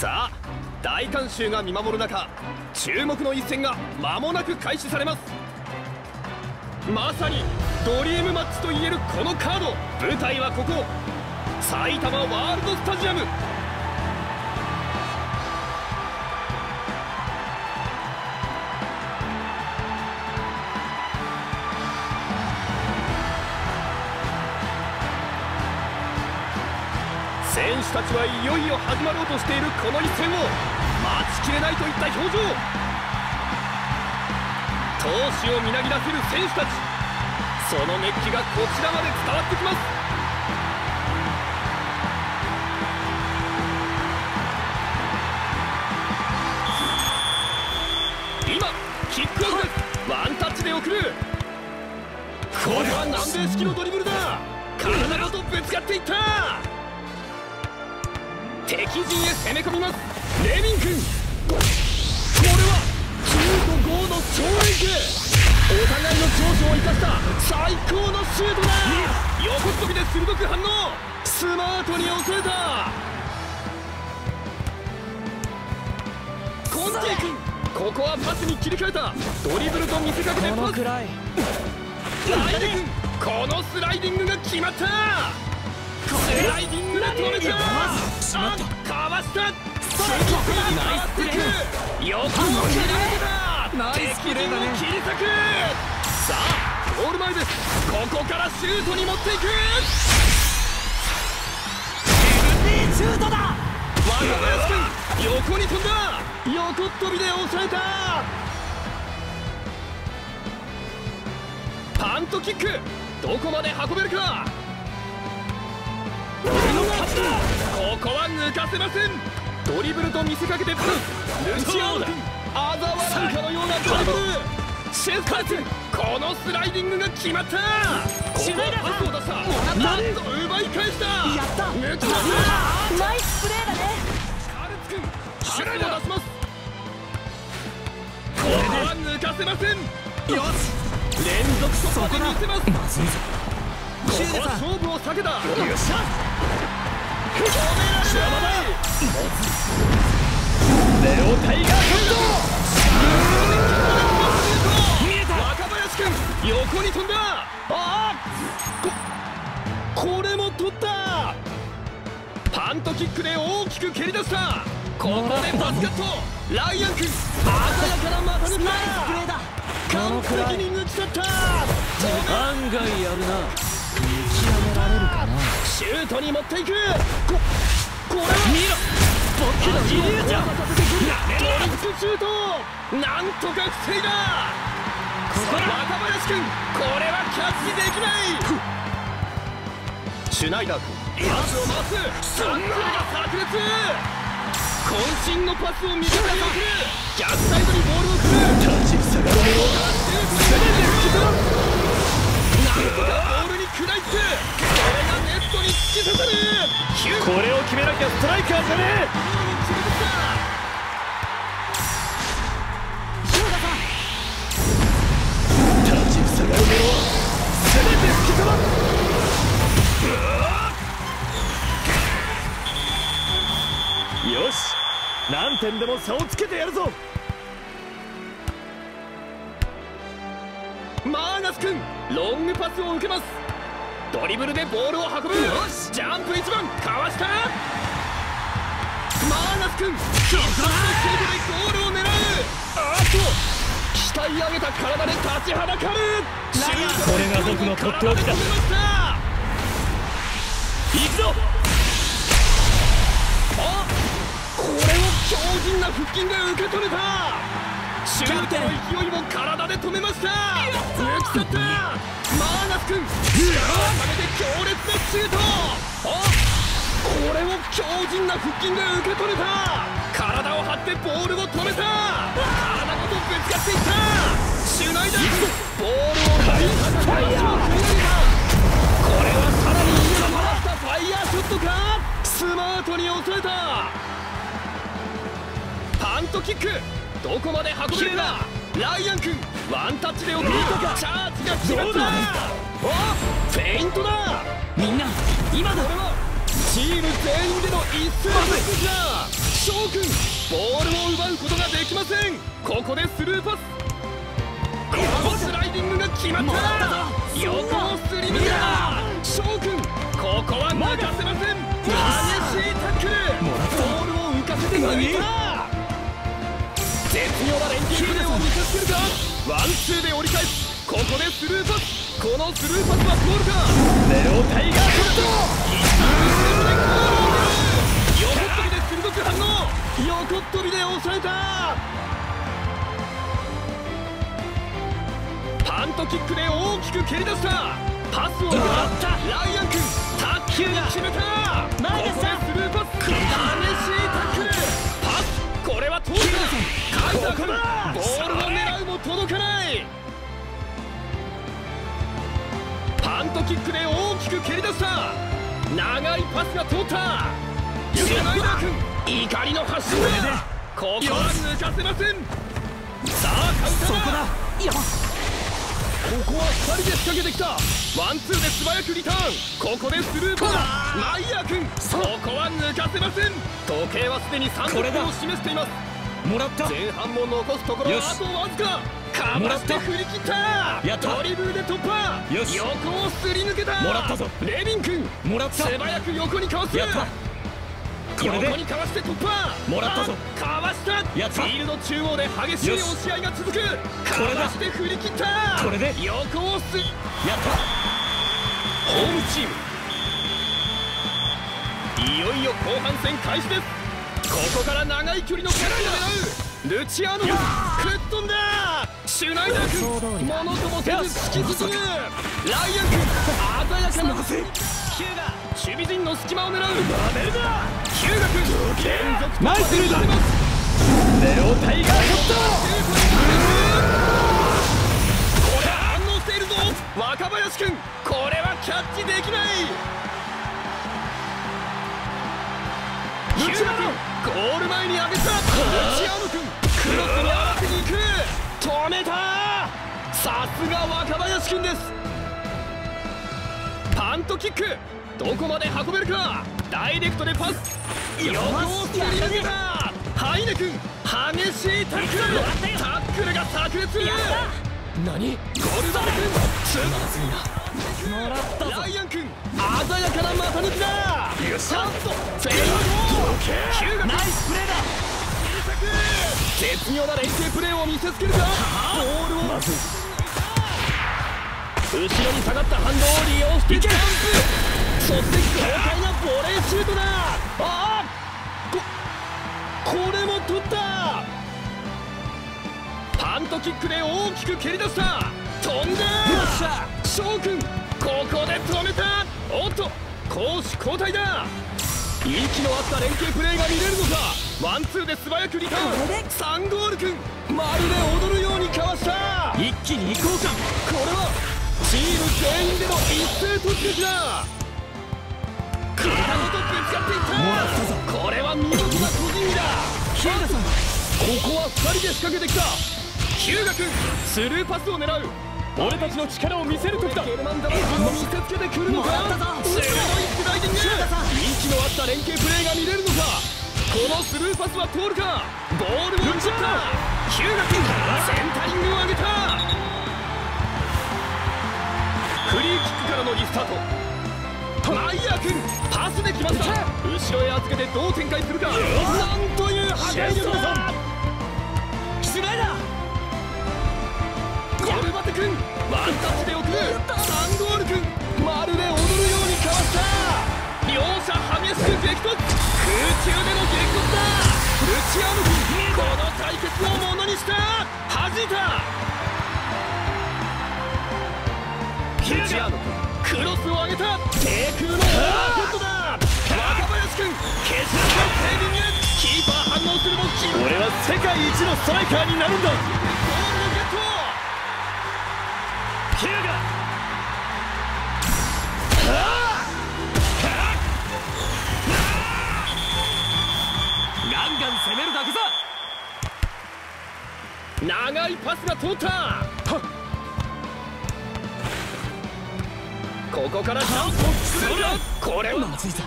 さあ大観衆が見守る中注目の一戦が間もなく開始されます。まさにドリームマッチといえるこのカード。舞台はここ埼玉ワールドスタジアム。選手たちはいよいよ始まろうとしているこの一戦を待ちきれないといった表情闘志をみなぎらせる選手たちその熱気がこちらまで伝わってきます今キックアウトですワンタッチで送るこれは南米式のドリブルだ体ごとぶつかっていった敵陣へ攻め込みますレミン君。これは9と5の超連携お互いの長所を生かした最高のシュートだ。横っ飛びで鋭く反応。スマートに抑えた。コンティ君。ここはパスに切り替えた。ドリブルと見せかけてパス。ライデ君このスライディングが決まった。スライディングで止めた。あかわした。ナイスプレー横を切り抜けたナイスプレーだね。切り裂くさあゴール前です。ここからシュートに持っていくシュートだ若林君横に飛んだ横っ飛びで抑えた。パントキック。どこまで運べるか。俺の勝ちだここは抜かせません。ドリブルと見せかけてパス。ルチアーノ君あざ笑うかのようなドリブルシェスカー君このスライディングが決まったここはパスを出なんと奪い返したやった抜き出あナイスプレーだねカルツ君パスを出しますこれは抜かせませんよし連続突破で見せますまずいぞここは勝負を避けたよっしゃレオタイガー見えた。若林君横に飛んだああここれも取ったパントキックで大きく蹴り出した。ここでパスカット。ライアン君。鮮やかな股抜きナイスプレーだ。完璧に抜き去った。案外やるな。シュートに持っていく。ここれは見ろ。僕のイリュージョンドリフトシュート。なんとか防いだ。若林君。これはキャッチできない。シュナイダー君。パスを回すサンクルが炸裂渾身のパスを見せてくる。逆サイドにボールを振る。よし。何点でも差をつけてやるぞ。マーガス君ロングパスを受けます。ドリブルでボールを運ぶ。ジャンプ1番かわした。マーガス君必殺のシュートでゴールを狙う。あっと鍛え上げた体で立ちはだかる。シュートこれが僕のとっておきだ腹筋で受け止めた。シュートの勢いも体で止めました。抜き去ったマーナス君。力をためて強烈なシュート。あこれを強靭な腹筋で受け止めた。体を張ってボールを止めた。体ごとぶつかっていったキック。どこまで運べるか。ライアン君ワンタッチで送る。チャージが決まった。あフェイントだ。みんな今だ。チーム全員での一斉のだ。翔くんボールを奪うことができません。ここでスルーパス。このスライディングが決まった。横をすり抜けた翔くんここは抜かせません。激しいタックル。ボールを浮かせて抜いた。絶妙な連携プレーを見せつけるかワンツーで折り返すここでスルーパスこのスルーパスは通るかネオタイガーショット横っ飛びで鋭く反応横っ飛びで抑えたパントキックで大きく蹴り出したパスをもらったライアン君タックルが決めた。いパントキックで大きく蹴り出した。長いパスが通った。シュナイダー君怒りの発信だここは抜かせません。さあカウンターそこだ。よここは2人で仕掛けてきた。ワンツーで素早くリターン。ここでスルーパー。マイヤー君。そこは抜かせません。時計はすでに3これだ分を示しています。もらった。前半も残すところあとわずかかわして振り切った。やった。ドリブルで突破。よし。横をすり抜けた。もらったぞ。レビン君。もらった。素早く横にかわす。やった。これで。横にかわして突破。もらったぞ。あかわした。やった。フィールド中央で激しい押し合いが続く。かこれだ。わして振り切った。これで。横をすやった。ホームチーム。いよいよ後半戦開始です。ここから長い距離のキャッチを狙う。ルチアーノ君吹っ飛んだシュナイダー君ものともせず突き進むライアン君鮮やかなヒューガ守備陣の隙間を狙うめるなヒューガ君連続ナイスルーだで見せますネオタイガーショットこれ反応しているぞ若林君これはキャッチできないヒューガ君ゴール前に上げたルチアーノ君クロスに合わせに行く止めたさすが若林君です。パントキックどこまで運べるか。ダイレクトでパス。横をすり抜けた。ハイネ君激しいタックル。タックルが炸裂。何？ゴルダル君。素晴らしいなもらったぞ。ライアン君鮮やかな股抜きだ。よっしゃ。フェインヒューガ君。ナイスプレーだ絶妙な連携プレーを見せつけるか？ボールを。後ろに下がった反動を利用してジャンプ。そして豪快なボレーシュートだ。ああここれも取った。パントキックで大きく蹴り出した。飛んだ。翔くんここで止めた。おっと攻守交代だ息の合った連携プレーが見れるのか？ワンツーで素早くリターン。サンゴール君まるで踊るようにかわした。一気に行こうか。これはチーム全員での一斉突撃だ。体ごとぶつかっていった。もらったぞ。これは見事な個人技だ。ヒューガさん。ここは2人で仕掛けてきた。ヒューガ君スルーパスを狙う俺たちの力を見せる時だ。ゲルマンダマを見せつけてくるのか？鋭いスライディング息の合った連携プレーが見れるのか？このスルーパスは通るか？ボールを打ちった。ヒューガ君センタリングを上げた。フリーキックからのリスタート。マイヤー君パスできました。後ろへ預けてどう展開するか？なんという破壊力だ。シュナイダーゴルバテ君ワンタッチで送るサンゴール君まるで踊るようにかわした。両者激しく激突。空中での激突だ。ルチアーノ君この対決をものにした。弾いた。ルチアーノ君クロスを上げた。低空のオーバーヘッドだ。若林君決死のセービング。キーパー反応するも俺は世界一のストライカーになるんだ。ヒューガガンガン攻めるだけさ長いパスが通ったここからジャンプするこれはまずいぞ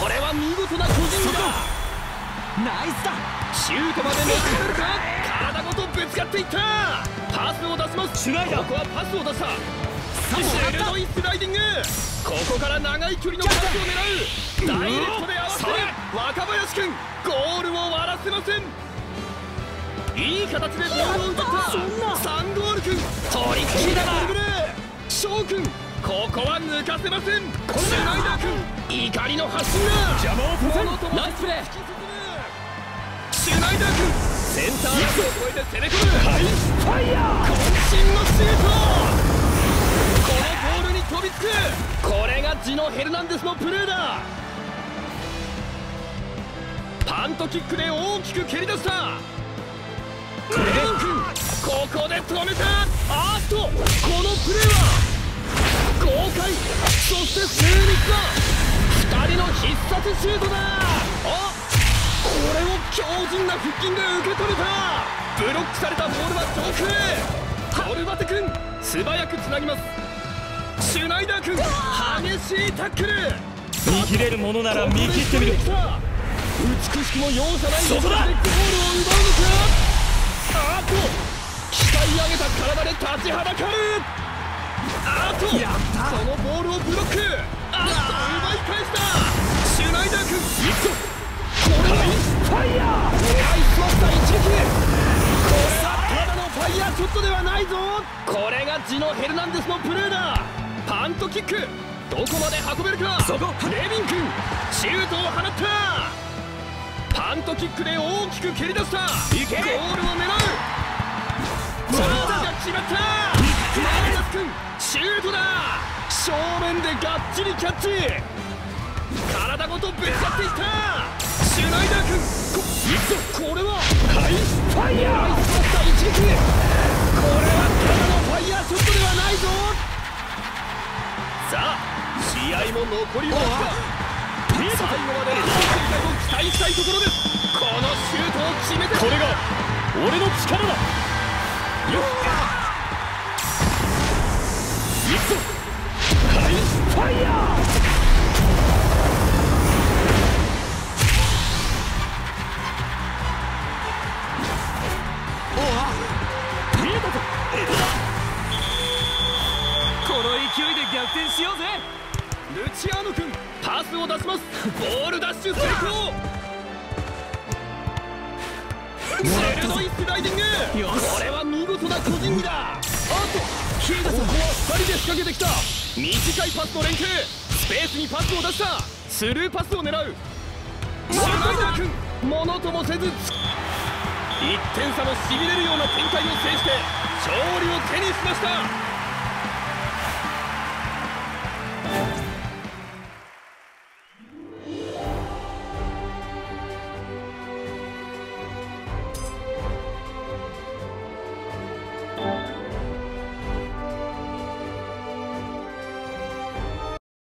これは見事な個人技ナイスだシュートまで持ってくるか体ごとぶつかっていったパスを出します。シュライダー。ここはパスを出した。さ鋭いスライディング。ここから長い距離のパスを狙う。ダイレクトで合わせる。若林君ゴールを割らせません。いい形でボールを奪った。そんなサンゴール君トリッキーな。翔君ここは抜かせません。シュナイダー君怒りの発信が邪魔をさせんナイスプレーターンを越えて攻め込むファイヤー渾身のシュート。このボールに飛びつくこれがジノ・ヘルナンデスのプレーだパントキックで大きく蹴り出した。レイン君ここで止めた。あっと。このプレーは豪快。そして精密だ2人の必殺シュートだ。あこれを強靭な腹筋で受け止めた。ブロックされたボールは上空へ。トルバテ君素早くつなぎます。シュナイダー君激しいタックル。見切れるものなら見切ってみる。美しくも容赦ない。そこだ。でゴールを奪うのか。あと。鍛え上げた体で立ちはだかる。あと。やった。そのボールをブロック。あーっと奪い返した。シュナイダー君いくぞショットではないぞこれがジノ・ヘルナンデスのプレーだパントキックどこまで運べるかそこレビン君シュートを放ったパントキックで大きく蹴り出したいけゴールを狙うチャンスが決まったマイナス君シュートだ正面でがっちりキャッチ体ごとぶつかっていったシュナイダー君こいくぞこれははいファイヤー狙いすまった一撃これはただのファイヤーショットではないぞさあ試合も残りわずか。最後まで展開を期待したいところですこのシュートを決めて。これが俺の力だ。よっ行くぞはいファイヤー。逆転しようぜ。ルチアーノ君パスを出します。ボールダッシュ成功。鋭いスライディング。これは見事な個人技。だあとヒーダさんここは2人で仕掛けてきた。短いパスの連携。スペースにパスを出した。スルーパスを狙う。シュナイダー君ものともせず。1点差のしびれるような展開を制して勝利を手にしました。